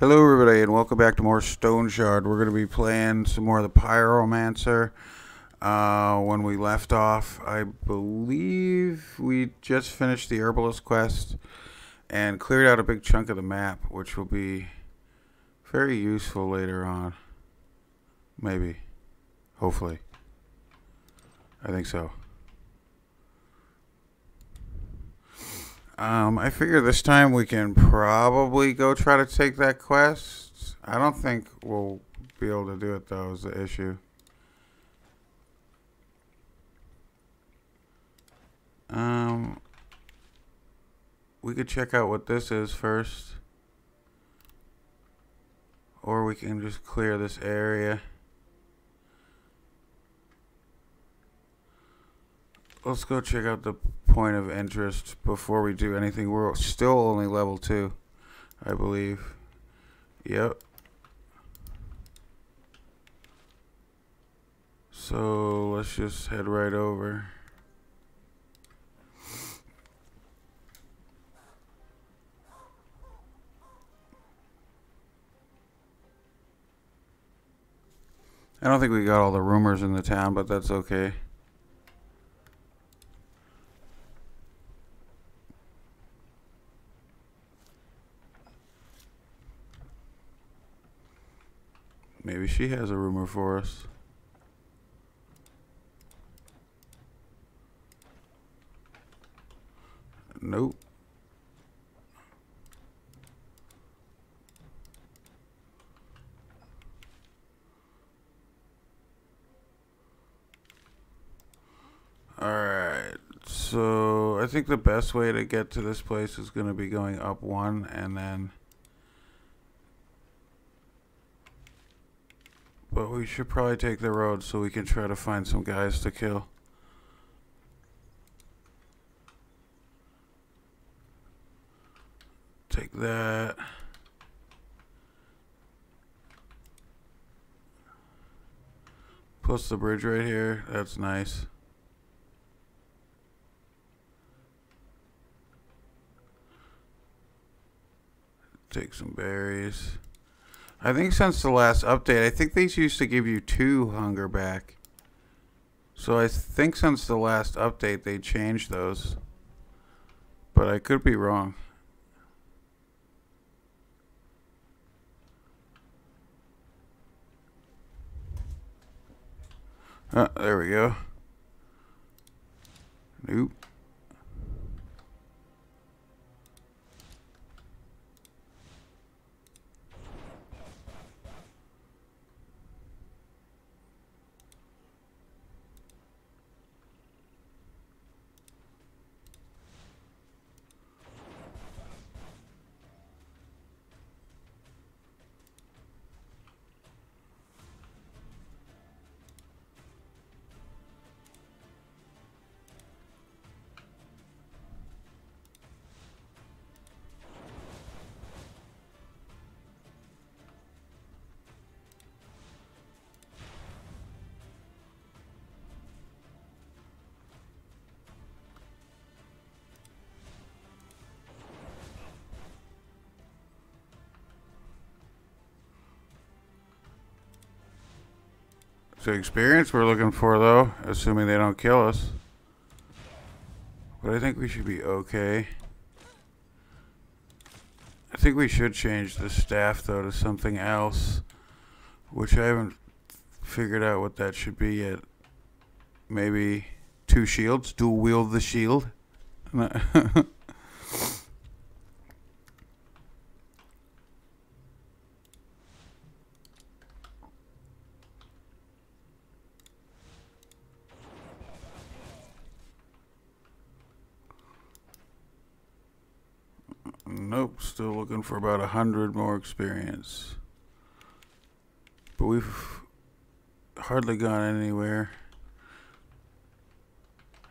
Hello, everybody, and welcome back to more Stoneshard. We're going to be playing some more of the Pyromancer. Uh, when we left off, I believe we just finished the Herbalist quest and cleared out a big chunk of the map, which will be very useful later on. Maybe. Hopefully. I think so. Um, I figure this time we can probably go try to take that quest. I don't think we'll be able to do it though, is the issue. Um, we could check out what this is first. Or we can just clear this area. Let's go check out the point of interest before we do anything. We're still only level 2, I believe. Yep. So let's just head right over. I don't think we got all the rumors in the town, but that's okay. Maybe she has a rumor for us. Nope. Alright, so I think the best way to get to this place is going to be going up one and then But we should probably take the road so we can try to find some guys to kill. Take that. Plus the bridge right here. That's nice. Take some berries. I think since the last update, I think these used to give you two hunger back. So I think since the last update, they changed those. But I could be wrong. Uh, there we go. Nope. So experience we're looking for though, assuming they don't kill us. But I think we should be okay. I think we should change the staff though to something else. Which I haven't figured out what that should be yet. Maybe two shields, dual wield the shield. Nope, still looking for about a hundred more experience. But we've hardly gone anywhere.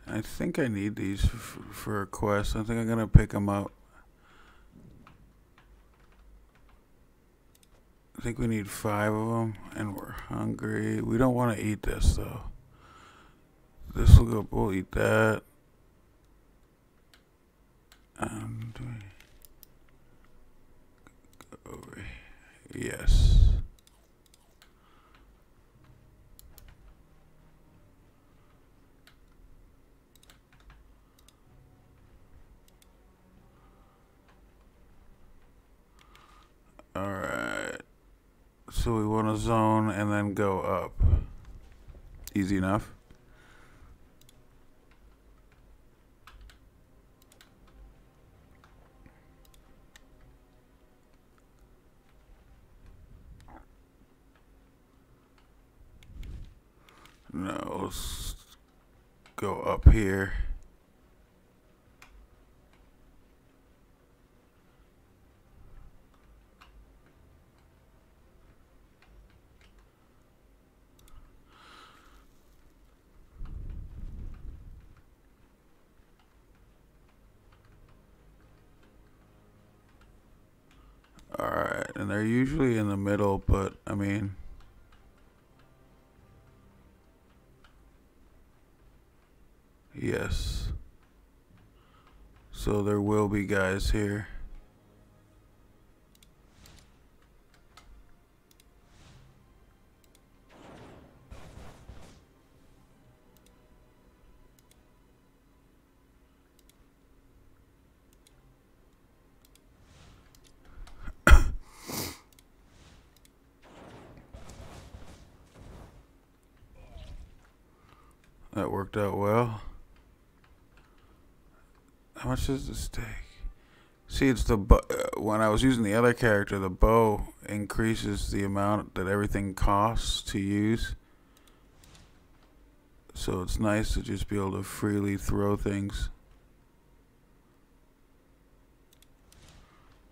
I think I need these for a quest. I think I'm gonna pick them up. I think we need five of them, and we're hungry. We don't want to eat this though. This will go. We'll eat that. And over. Yes. Alright. So we want to zone and then go up. Easy enough. No, let's go up here. Alright, and they're usually in the middle, but I mean... Yes. So there will be guys here. that worked out well. How much does this take? See, it's the bo- uh, when I was using the other character, the bow increases the amount that everything costs to use. So it's nice to just be able to freely throw things.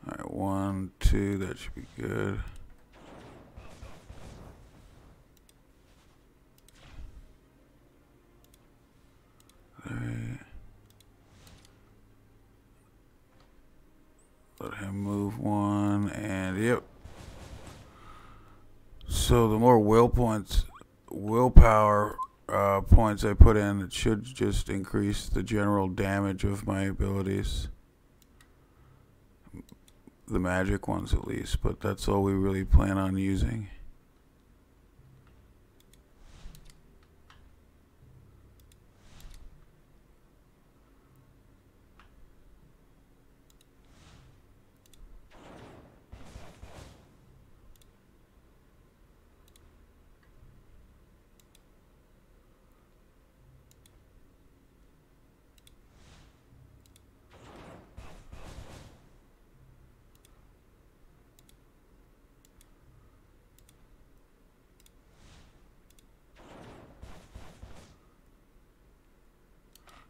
Alright, one, two, that should be good. Three. Let him move one, and yep. So the more will points, willpower I put in, it should just increase the general damage of my abilities. The magic ones at least, but that's all we really plan on using.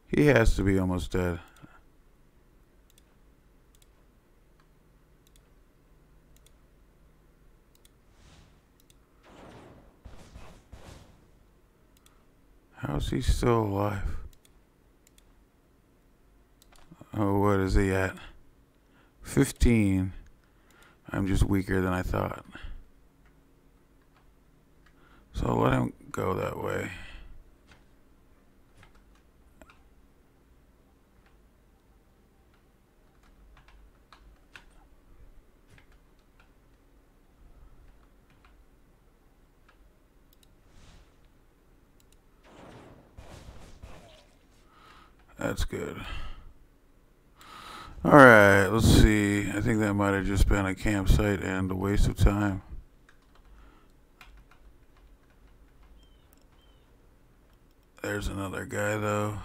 He has to be almost dead. How's he still alive? Oh, what is he at? 15. I'm just weaker than I thought. So let him go that way. That's good. Alright, let's see. I think that might have just been a campsite and a waste of time. There's another guy, though.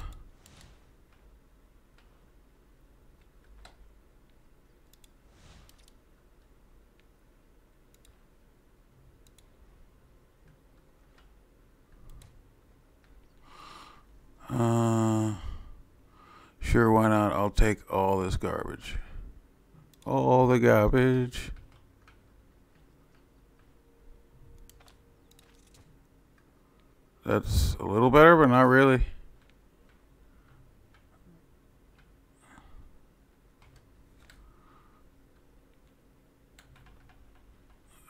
Uh, sure, why not? I'll take all this garbage. All the garbage. That's a little better, but not really.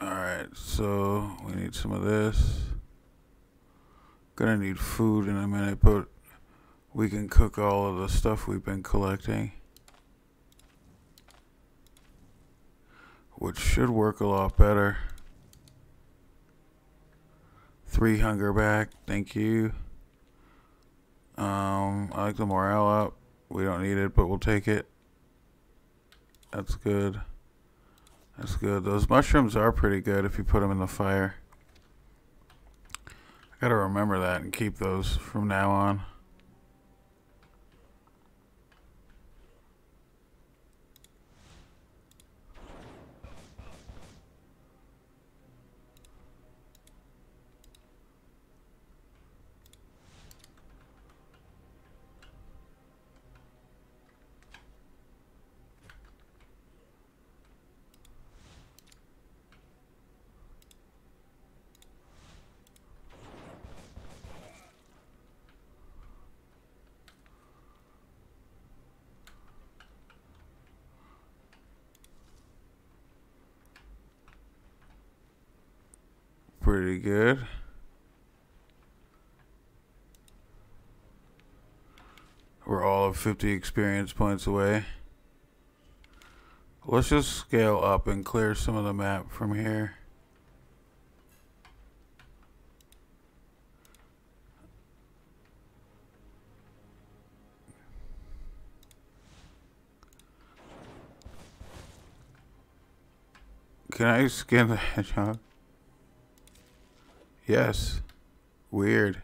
Alright, so we need some of this. Gonna need food in a minute, but we can cook all of the stuff we've been collecting. which should work a lot better. Three hunger back, thank you. Um, I like the morale up. We don't need it, but we'll take it. That's good. That's good. Those mushrooms are pretty good if you put them in the fire. I gotta remember that and keep those from now on. Pretty good. We're all of 50 experience points away. Let's just scale up and clear some of the map from here. Can I skin the hedgehog? Yes. Weird.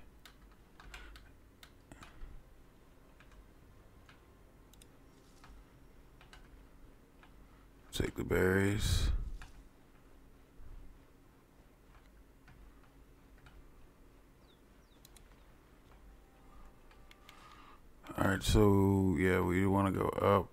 Take the berries. Alright, so yeah, we want to go up.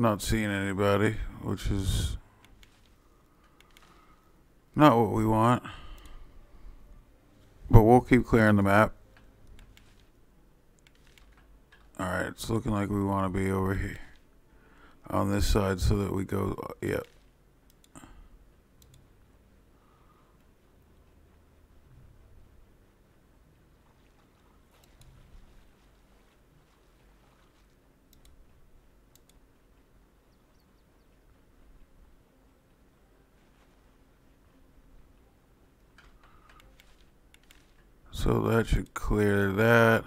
Not seeing anybody, which is not what we want. But we'll keep clearing the map. Alright, it's looking like we want to be over here on this side so that we go, yep. So that should clear that.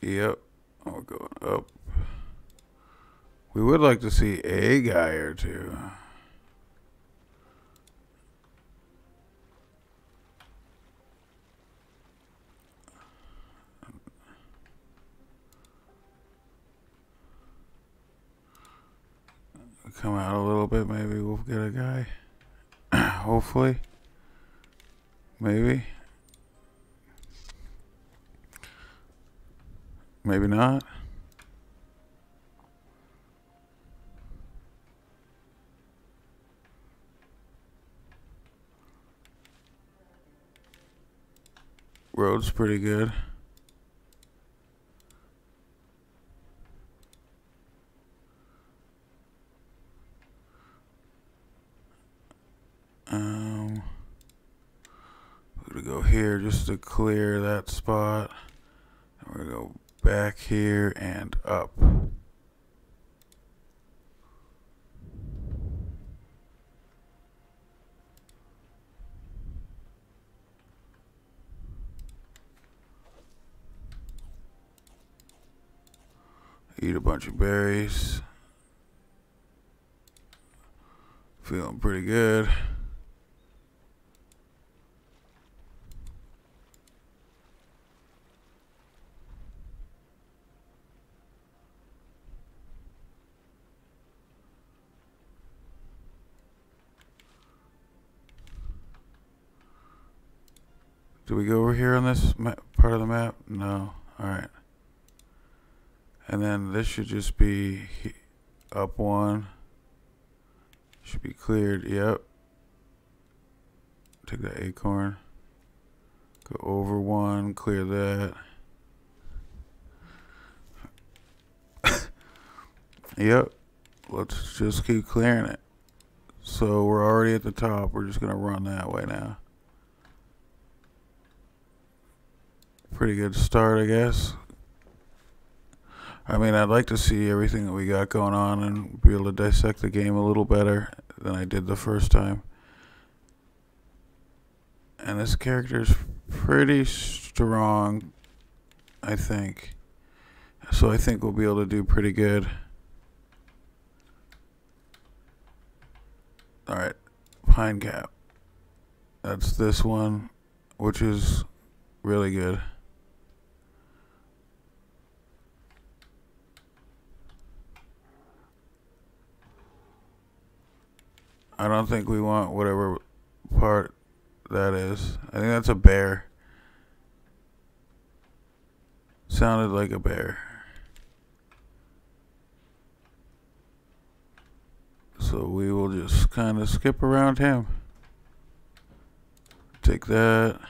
Yep. We're going up. We would like to see a guy or two. Come out a little bit, maybe we'll get a guy. Hopefully. Maybe. Maybe not. Road's pretty good. Um, here just to clear that spot. And we're going to go back here and up. Eat a bunch of berries. Feeling pretty good. Do we go over here on this part of the map? No. Alright. And then this should just be up one. Should be cleared. Yep. Take that acorn. Go over one, clear that. yep. Let's just keep clearing it. So we're already at the top. We're just going to run that way now. Pretty good start, I guess. I mean, I'd like to see everything that we got going on and be able to dissect the game a little better than I did the first time. And this character's pretty strong, I think. So I think we'll be able to do pretty good. Alright, Pine Cap. That's this one, which is really good. I don't think we want whatever part that is. I think that's a bear. Sounded like a bear. So we will just kind of skip around him. Take that.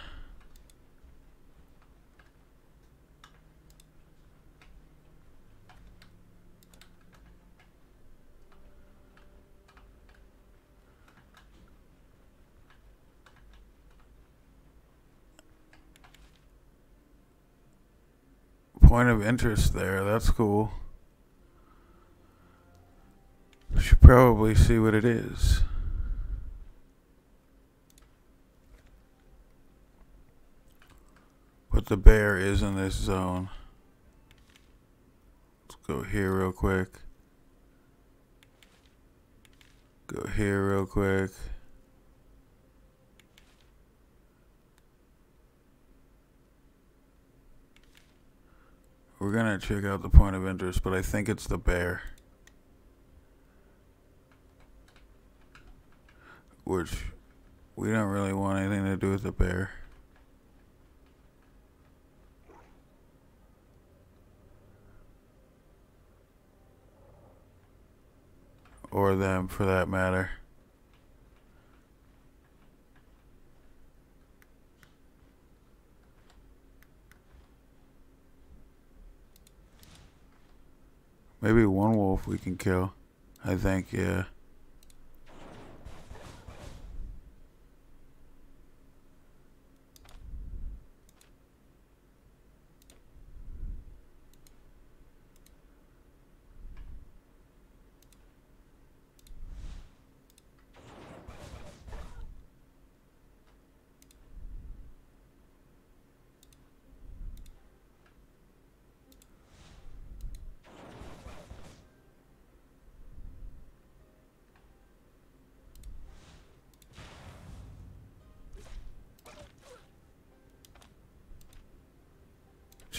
Point of interest there. That's cool. Should probably see what it is. But the bear is in this zone. Let's go here real quick. Go here real quick. We're gonna check out the point of interest, but I think it's the bear. which we don't really want anything to do with the bear. Or them, for that matter. Maybe one wolf we can kill. I think, yeah.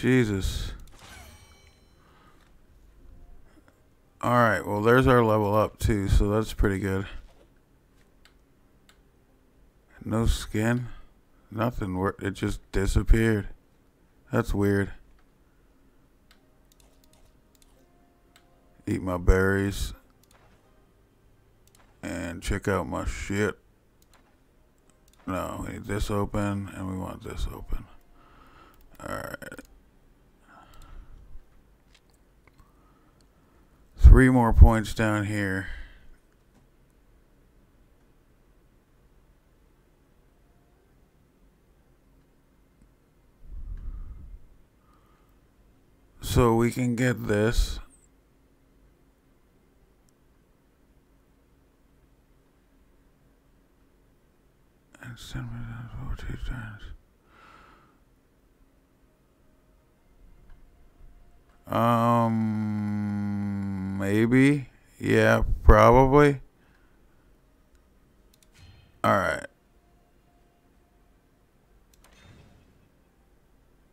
Jesus. Alright, well there's our level up too, so that's pretty good. No skin? Nothing, worked. it just disappeared. That's weird. Eat my berries. And check out my shit. No, we need this open, and we want this open. Alright. Three more points down here. So we can get this. And send me that two times. Um, maybe. Yeah, probably. All right.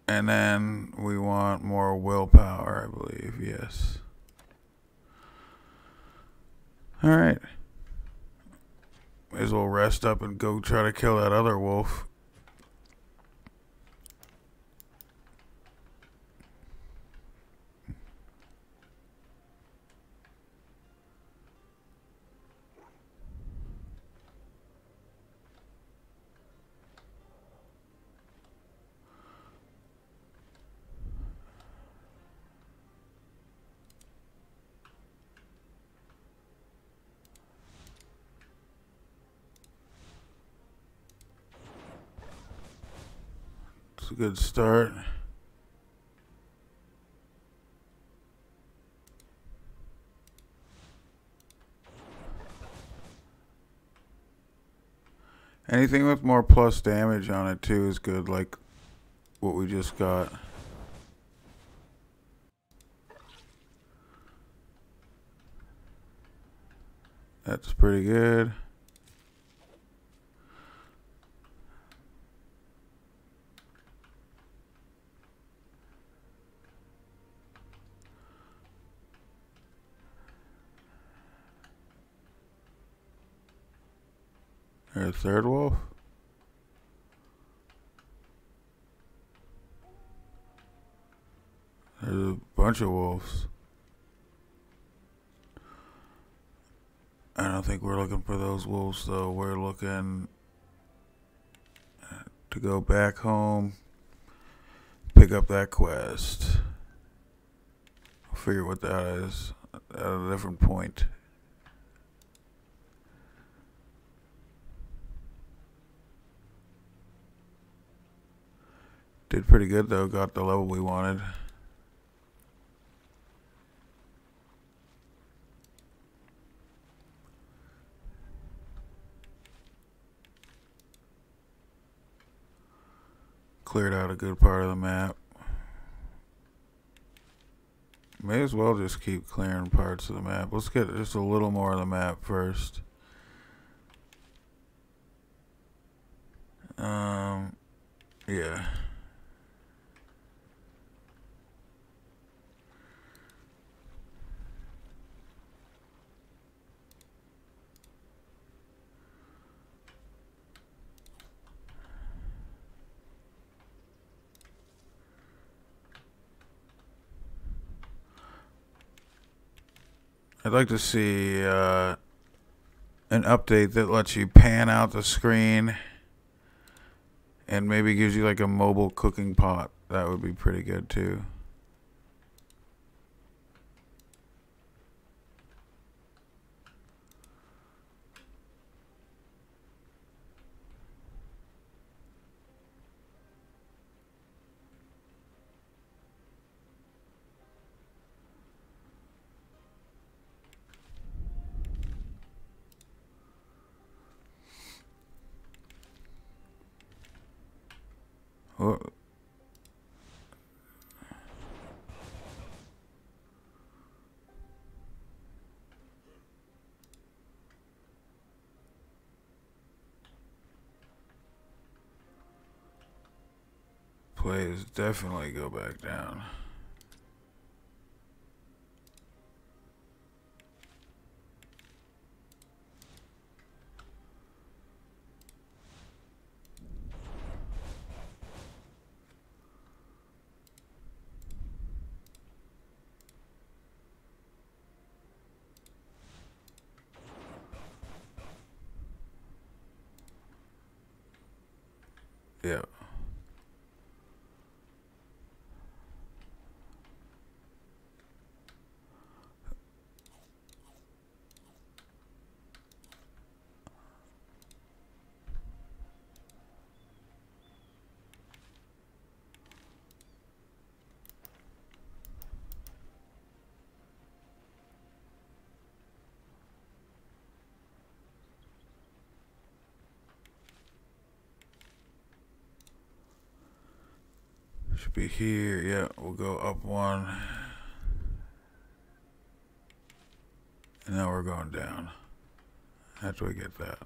And then we want more willpower, I believe. Yes. All right. May as well rest up and go try to kill that other wolf. It's a good start. Anything with more plus damage on it too is good, like what we just got. That's pretty good. A third wolf. There's a bunch of wolves. I don't think we're looking for those wolves though. We're looking to go back home, pick up that quest. Figure what that is at a different point. Did pretty good though, got the level we wanted. Cleared out a good part of the map. May as well just keep clearing parts of the map. Let's get just a little more of the map first. Um, yeah. I'd like to see uh, an update that lets you pan out the screen and maybe gives you like a mobile cooking pot. That would be pretty good too. Oh, Plays definitely go back down. Yeah. Should be here. Yeah, we'll go up one. And now we're going down. After we get that.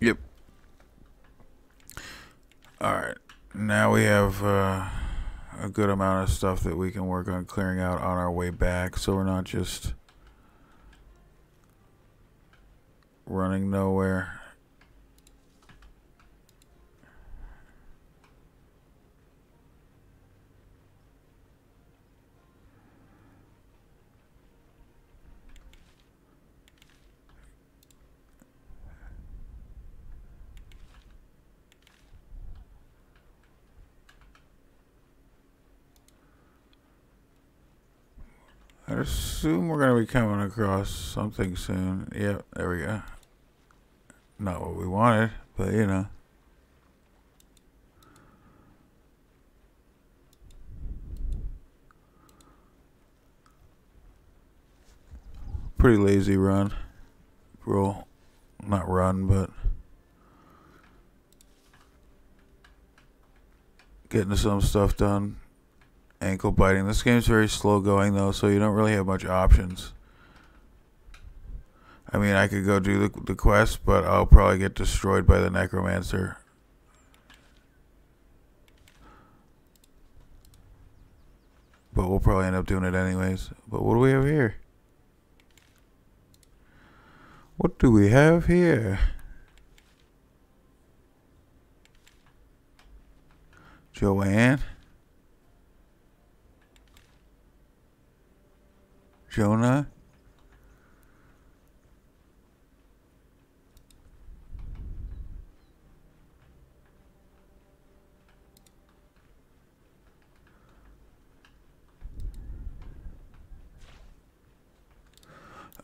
Yep. Alright. Now we have uh, a good amount of stuff that we can work on clearing out on our way back so we're not just running nowhere. I assume we're going to be coming across something soon. Yep, there we go. Not what we wanted, but you know. Pretty lazy run. Roll. Not run, but. Getting some stuff done. Ankle biting. This game's very slow going, though, so you don't really have much options. I mean, I could go do the, the quest, but I'll probably get destroyed by the necromancer. But we'll probably end up doing it anyways. But what do we have here? What do we have here? Joanne? Jonah?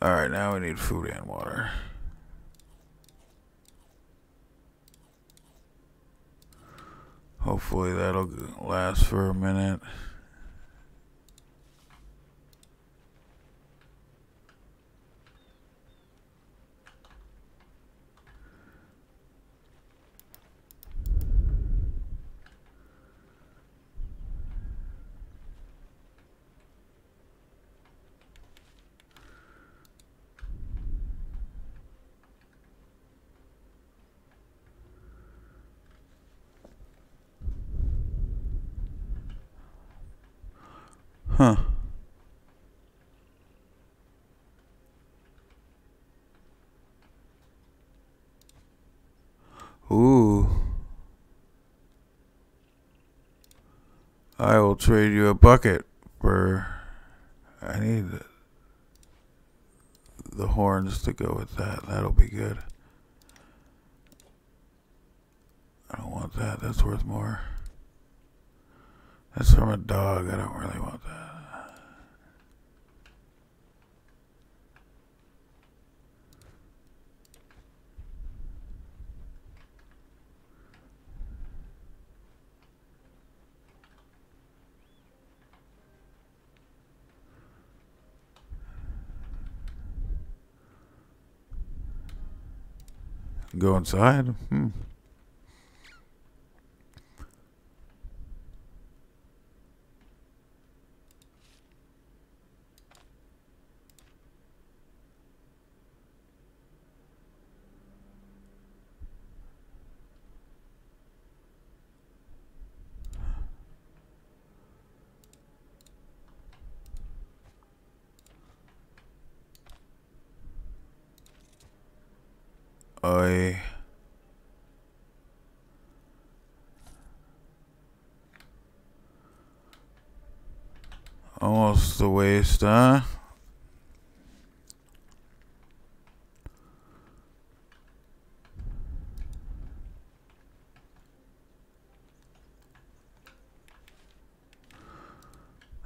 Alright, now we need food and water. Hopefully that'll last for a minute. Huh. Ooh. I will trade you a bucket for. I need the, horns to go with that. That'll be good. I don't want that. That's worth more. That's from a dog. I don't really want that. Go inside? Hmm. I almost a waste, huh?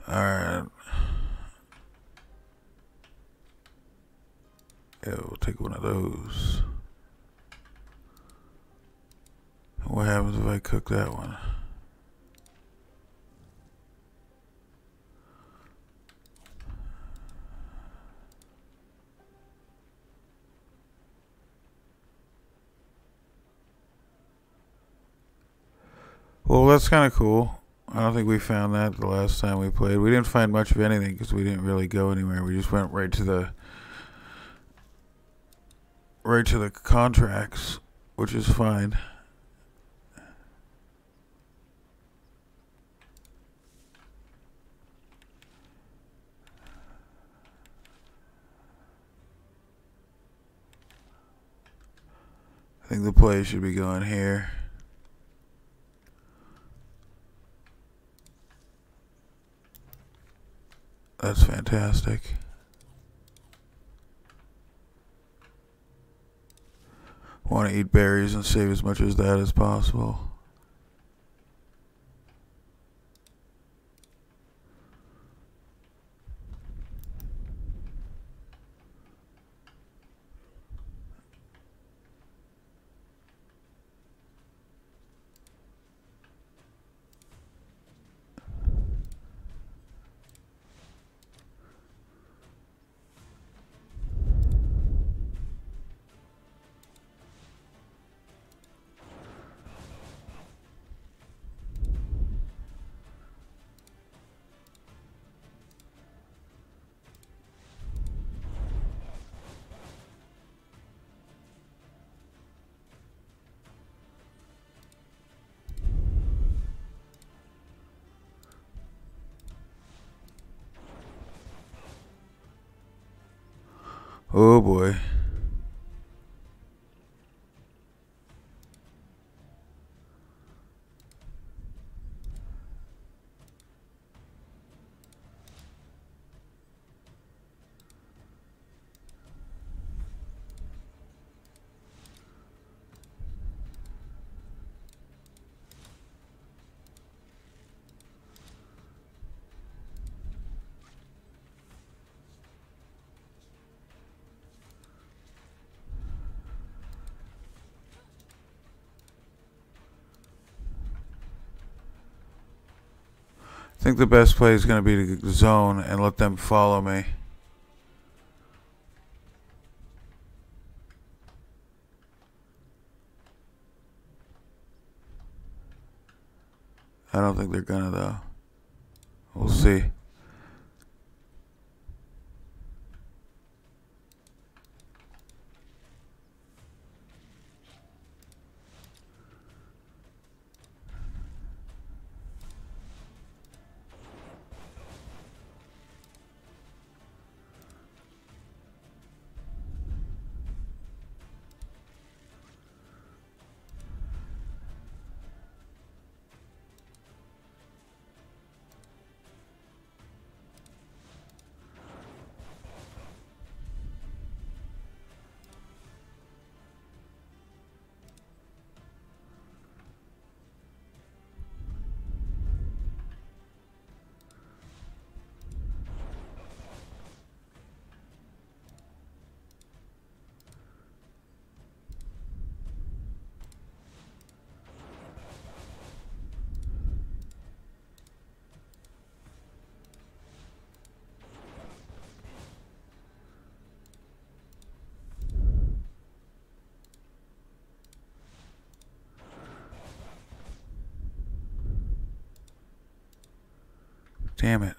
Alright. Yeah, we'll take one of those. What happens if I cook that one? Well, that's kind of cool. I don't think we found that the last time we played. We didn't find much of anything because we didn't really go anywhere. We just went right to the right to the contracts, which is fine. I think the play should be going here. That's fantastic. Want to eat berries and save as much as that as possible. Think the best play is going to be to zone and let them follow me. I don't think they're gonna though. We'll see. Damn it.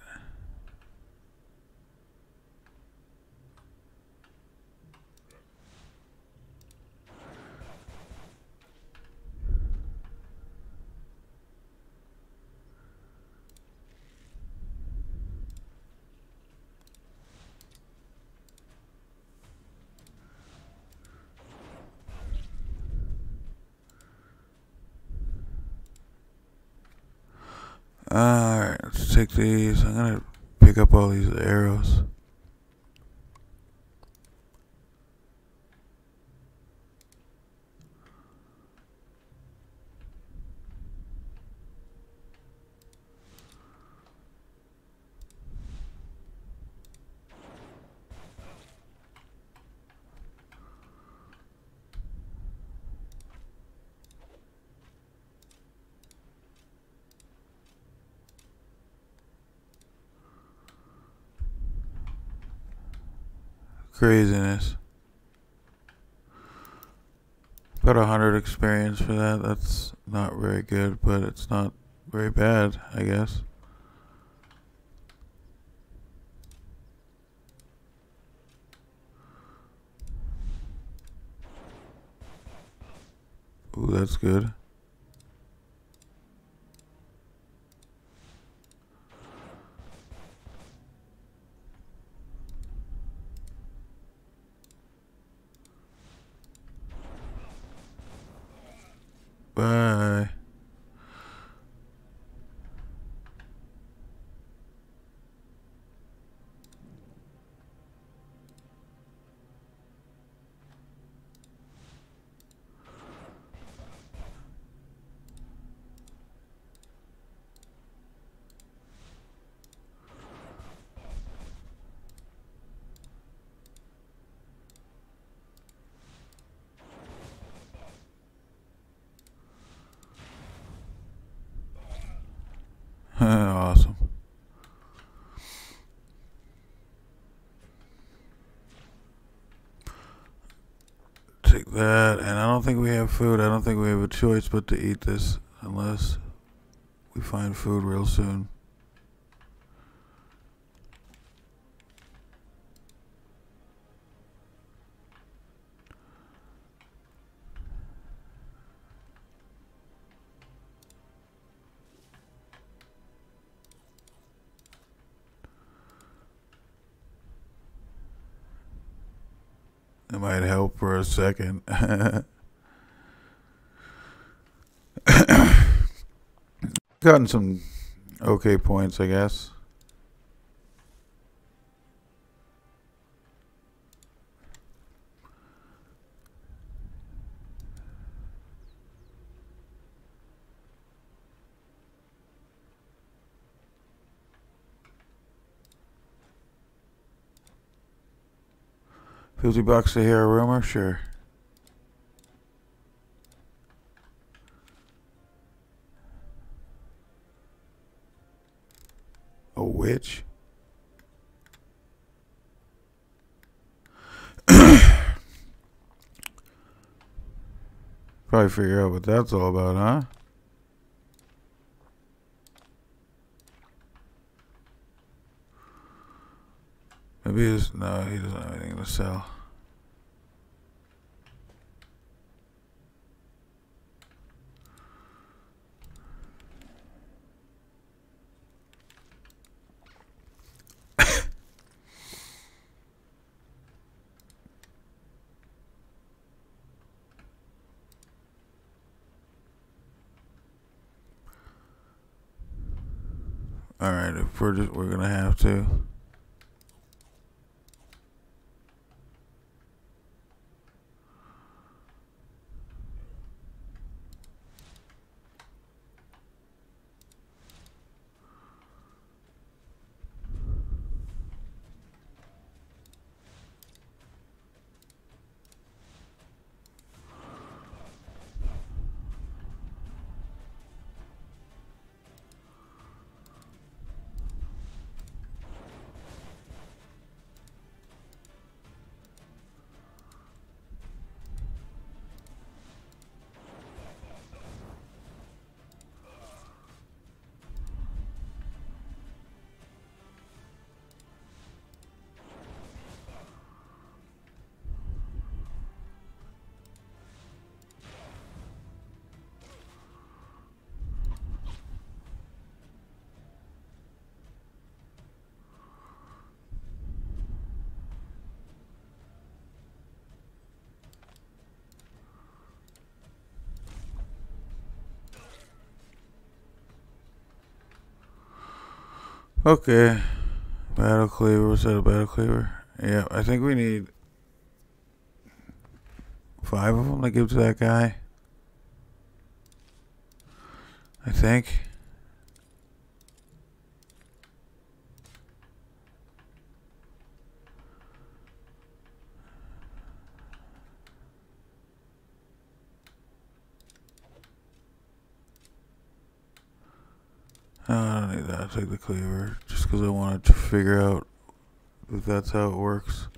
Alright, let's take these. I'm gonna pick up all these arrows. Craziness. Got a hundred experience for that. That's not very good, but it's not very bad, I guess. Ooh, that's good. Bye. think we have food. I don't think we have a choice but to eat this unless we find food real soon. It might help for a second. Gotten some okay points, I guess. Fifty bucks to hear a rumor, sure. A witch? Probably figure out what that's all about, huh? Maybe he's no, he doesn't have anything to sell. All right, if we're just, we're gonna have to. Okay. Battle cleaver. Was that a battle cleaver? Yeah, I think we need five of them to give to that guy. I think. No, I don't need that. I'll take the cleaver just because I wanted to figure out if that's how it works.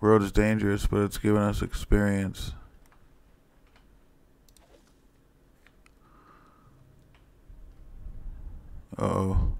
Road is dangerous, but it's given us experience. Uh oh.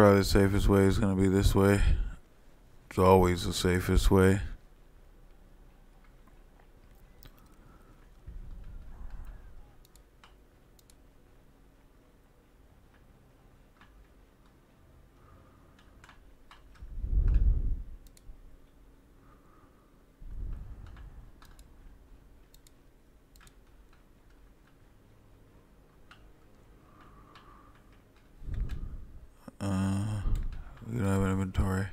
Probably the safest way is going to be this way. It's always the safest way. Uh, we don't have an inventory.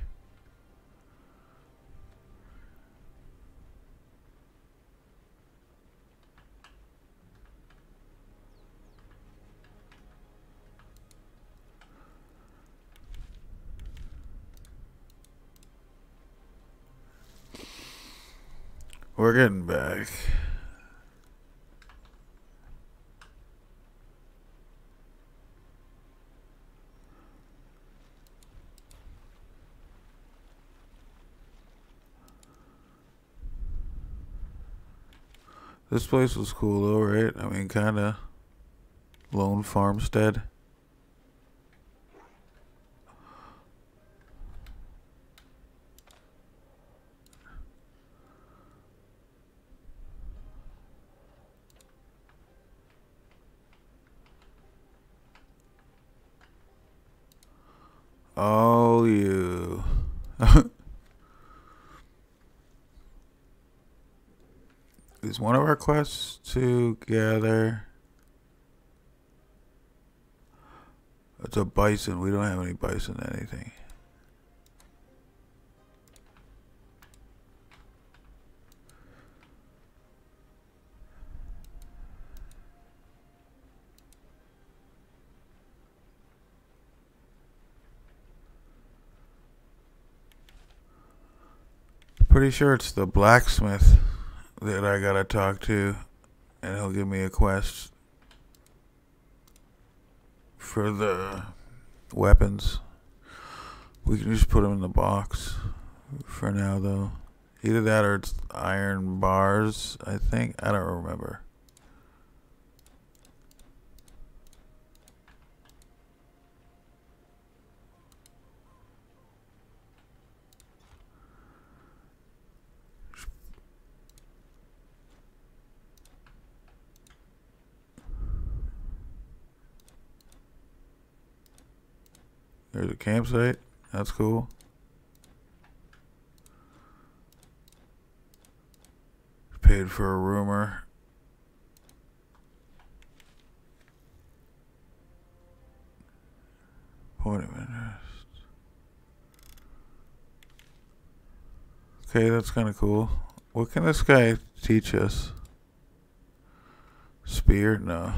We're getting back. This place was cool though, right? I mean, kind of lone farmstead. Oh, you. One of our quests to gather? It's a bison. We don't have any bison anything. Pretty sure it's the blacksmith that I gotta talk to, and he'll give me a quest for the weapons. We can just put them in the box for now, though. Either that or it's iron bars, I think. I don't remember. There's a campsite. That's cool. Paid for a rumor. Point of interest. Okay, that's kind of cool. What can this guy teach us? Spear? No.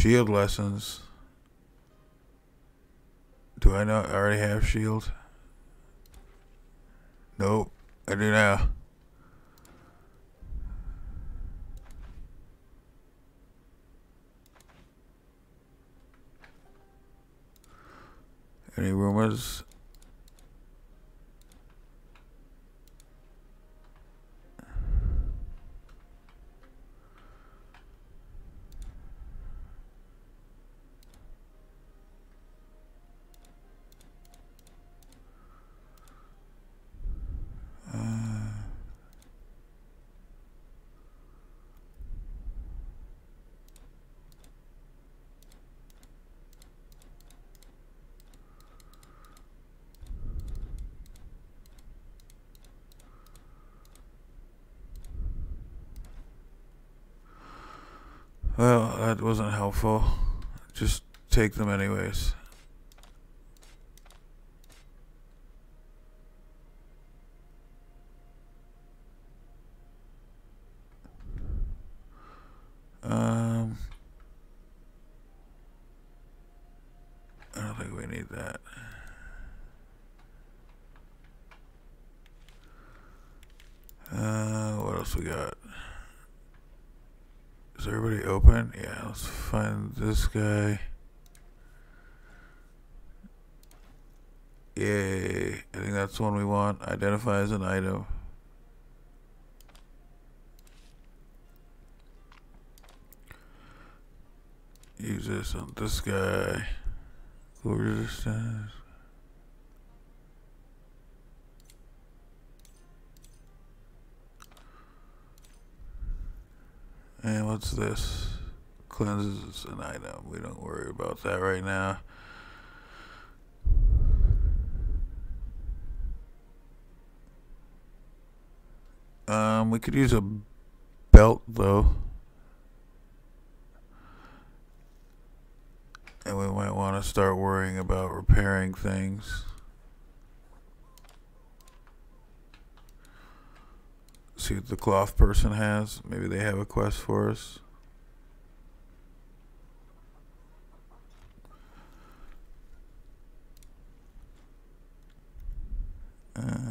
Shield lessons. Do I I already have shield? Nope, I do now. Any rumors? Well, that wasn't helpful. Just take them anyways. Um, I don't think we need that. Uh, what else we got? Is everybody open? Yeah, let's find this guy. Yay. I think that's the one we want. Identify as an item. Use this on this guy. Cool resistance. And what's this? Cleanses an item. We don't worry about that right now. Um, we could use a belt though. And we might want to start worrying about repairing things. see what the cloth person has. Maybe they have a quest for us. Uh,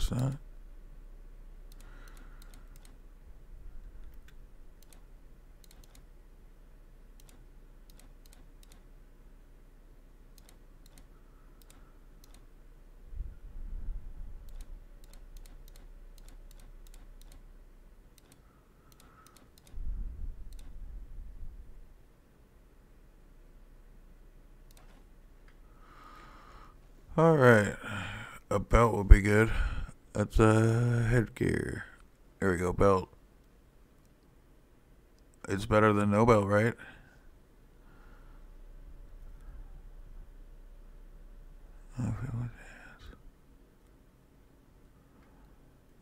guess not. All right, a belt would be good. That's a headgear. There we go, belt. It's better than no belt, right?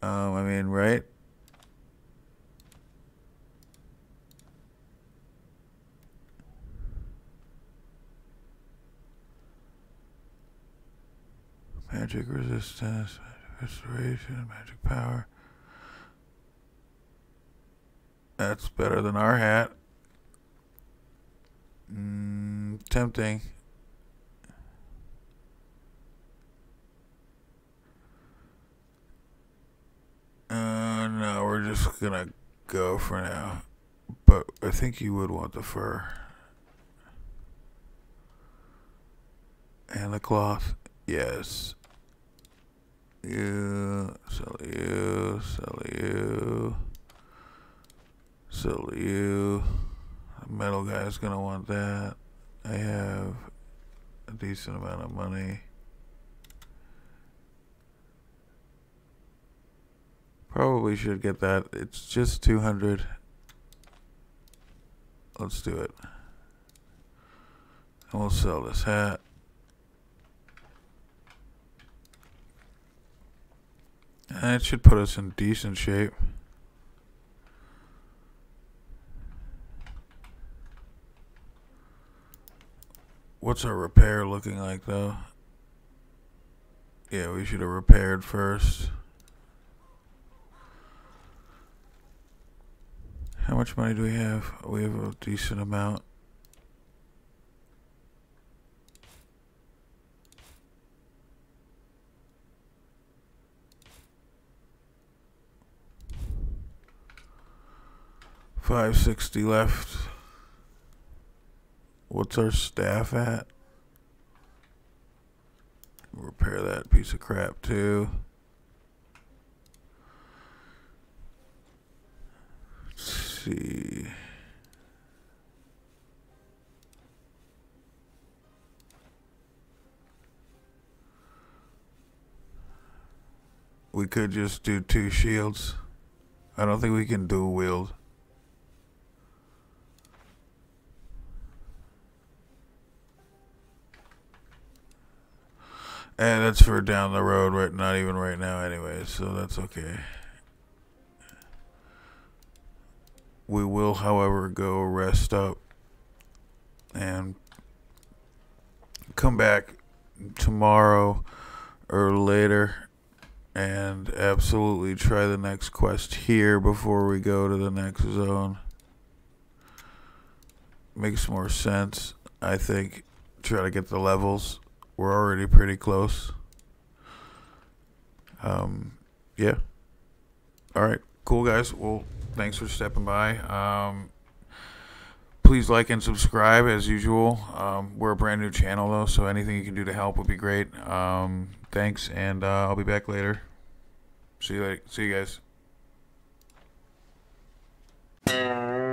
Um, I mean, right? Magic resistance, restoration, magic power. That's better than our hat. Mm, tempting. Uh, no, we're just gonna go for now. But I think you would want the fur. And the cloth. Yes. You, sell you, sell you, sell you. Metal guy's gonna want that. I have a decent amount of money. Probably should get that. It's just 200. Let's do it. And we'll sell this hat. That should put us in decent shape. What's our repair looking like though? Yeah, we should have repaired first. How much money do we have? We have a decent amount. Five sixty left. What's our staff at? Repair that piece of crap too. Let's see. We could just do two shields. I don't think we can dual wield. And that's for down the road, right? Not even right now, anyway. So that's okay. We will, however, go rest up and come back tomorrow or later and absolutely try the next quest here before we go to the next zone. Makes more sense, I think. Try to get the levels we're already pretty close. Um, yeah. All right, cool guys. Well, thanks for stepping by. Um, please like and subscribe as usual. Um, we're a brand new channel though, so anything you can do to help would be great. Um, thanks, and uh, I'll be back later. See you later. See you guys.